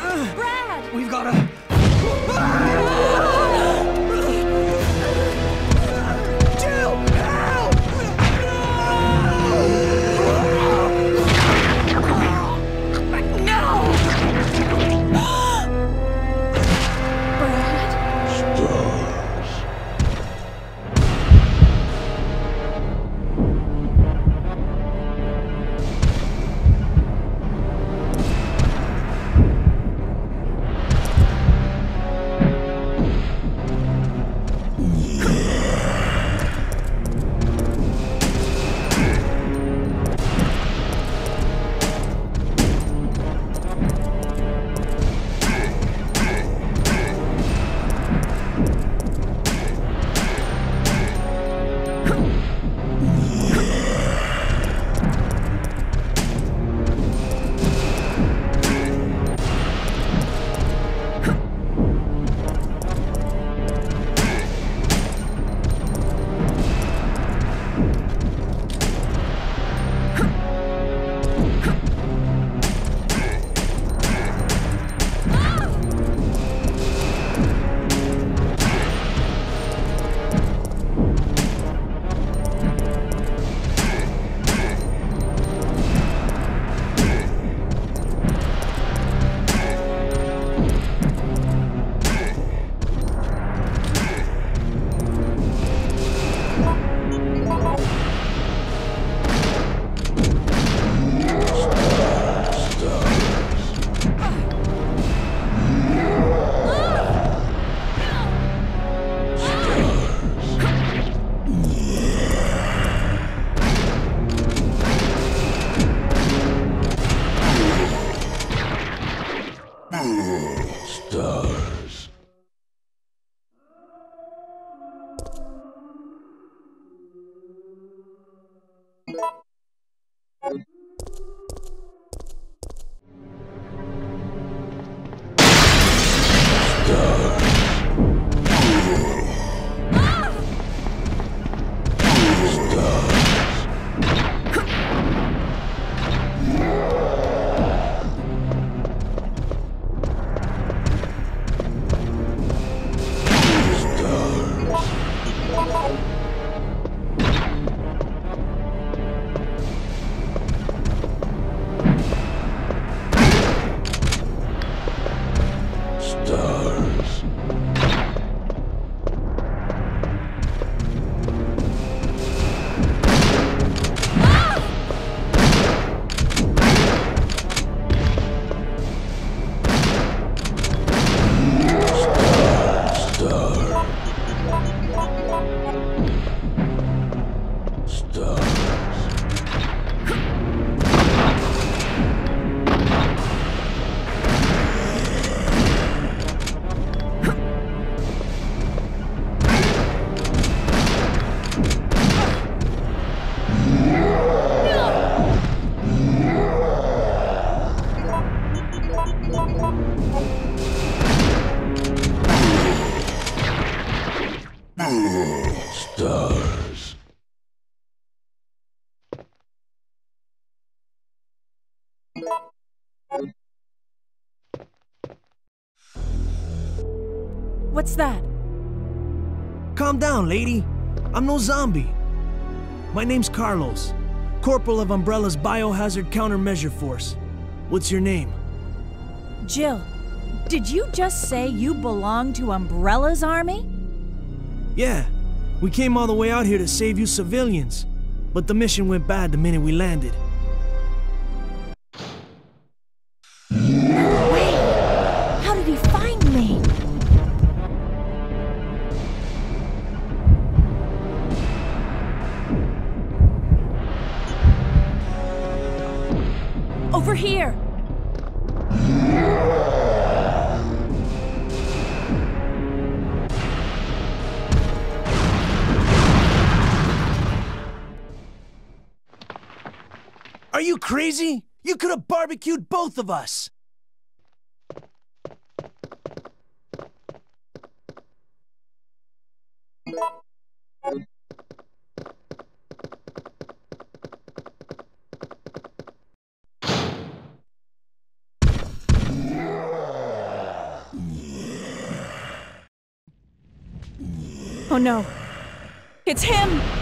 Brad! We've gotta. Jill! What's that? Calm down, lady. I'm no zombie. My name's Carlos, Corporal of Umbrella's Biohazard Countermeasure Force. What's your name? Jill, did you just say you belong to Umbrella's army? Yeah, we came all the way out here to save you civilians, but the mission went bad the minute we landed. Over here! Are you crazy? You could have barbecued both of us! Oh no. It's him!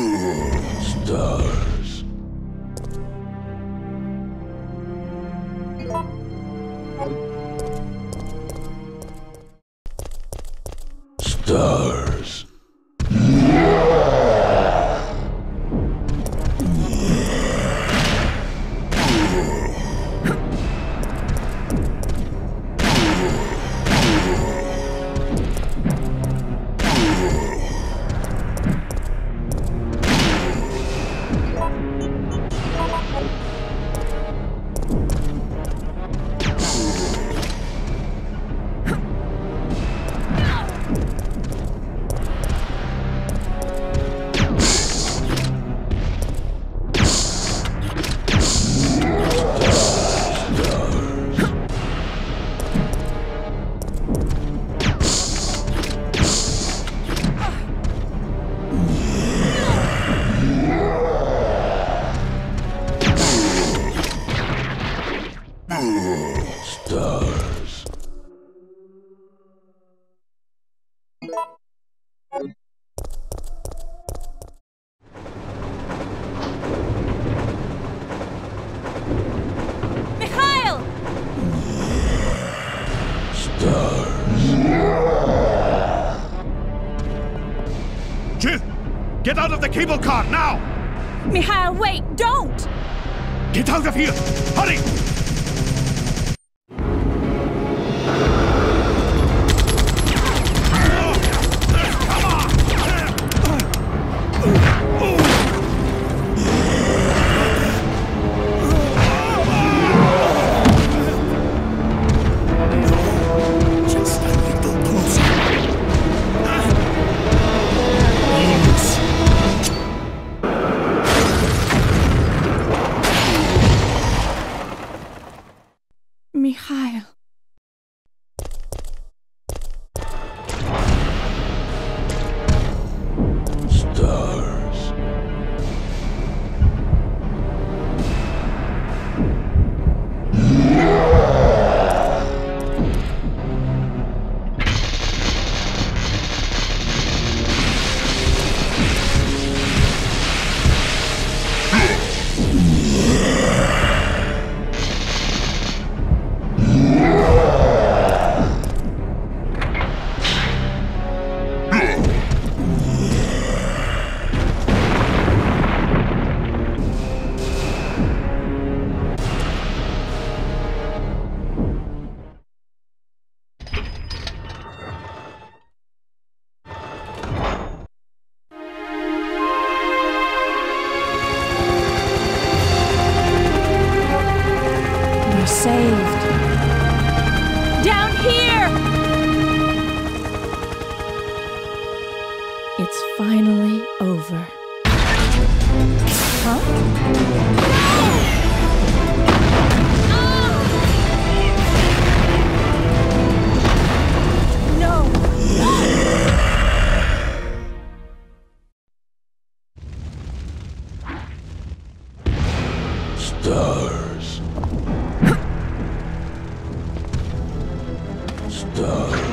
Star. Cable car, now! Mikhail, wait, don't! Get out of here! Hurry! Stars.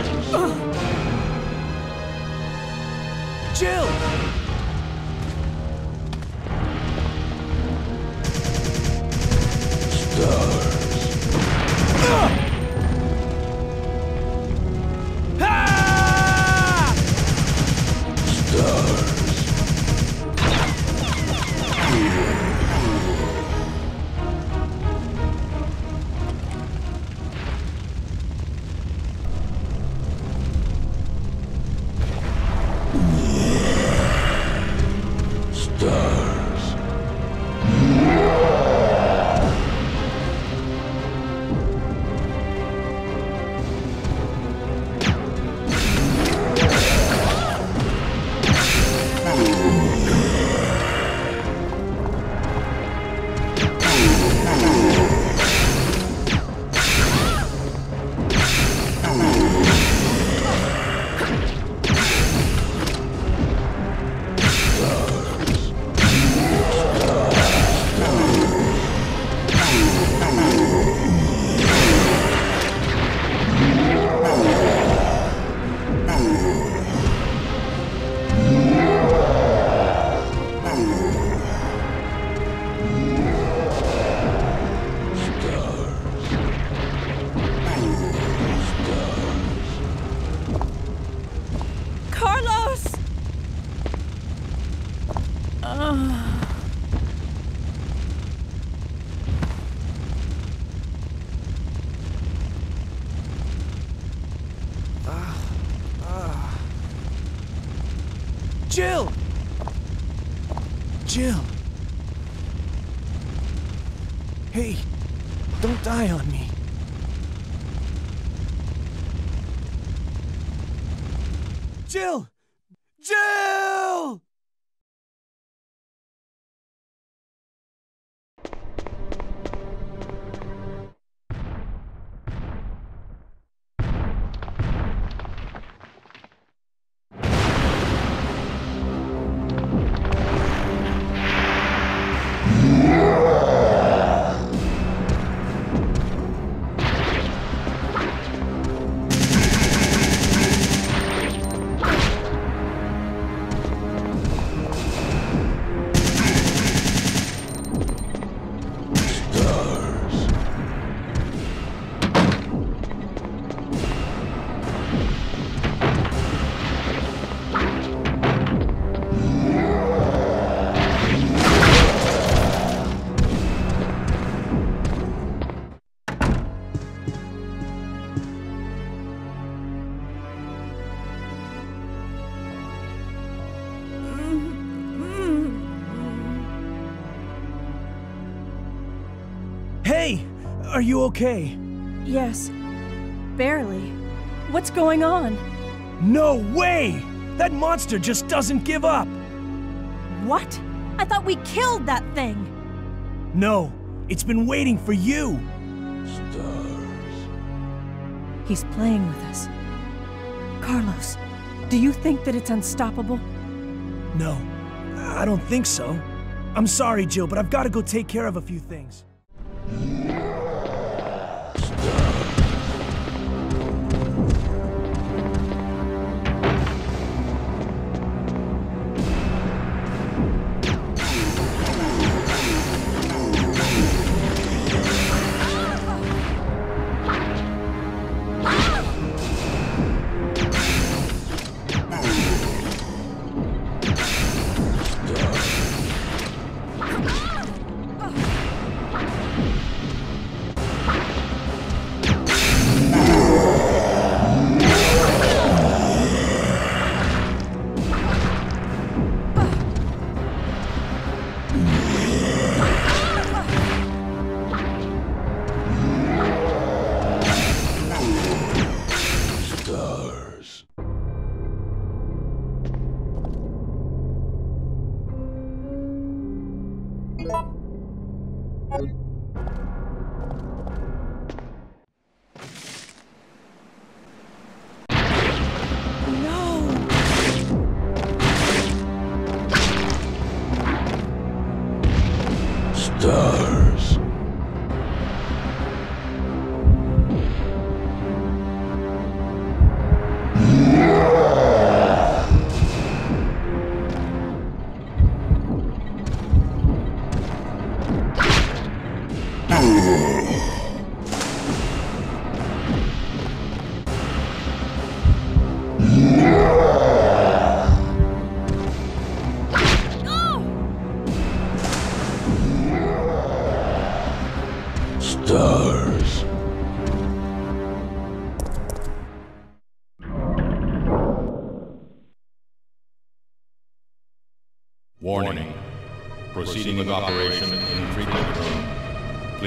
Jill! Jill! Hey, don't die on me. Jill! Are you okay? Yes. Barely. What's going on? No way! That monster just doesn't give up! What? I thought we killed that thing! No, it's been waiting for you! Stars. He's playing with us. Carlos, do you think that it's unstoppable? No, I don't think so. I'm sorry, Jill, but I've got to go take care of a few things.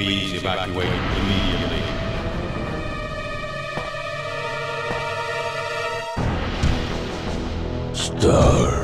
Please evacuate immediately. Stars.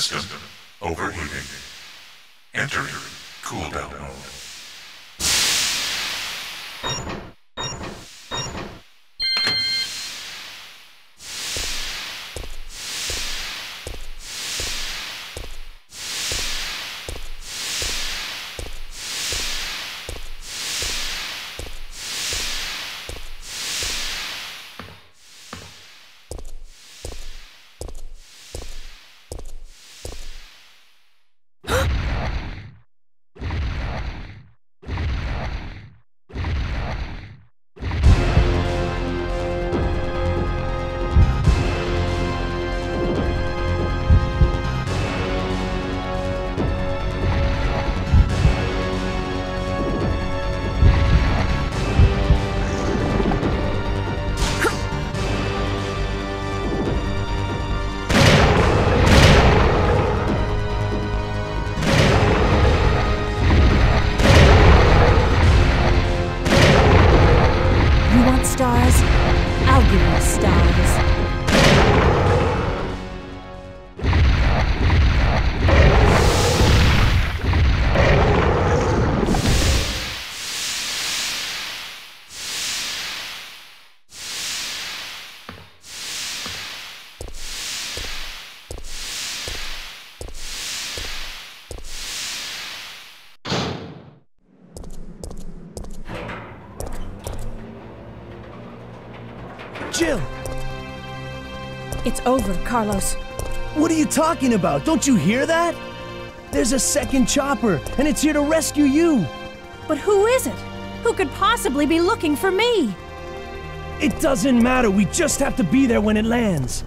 System overheating. Entering cooldown mode. It's over, Carlos. what are you talking about? Don't you hear that? There's a second chopper, and it's here to rescue you. But who is it? Who could possibly be looking for me? It doesn't matter. We just have to be there when it lands.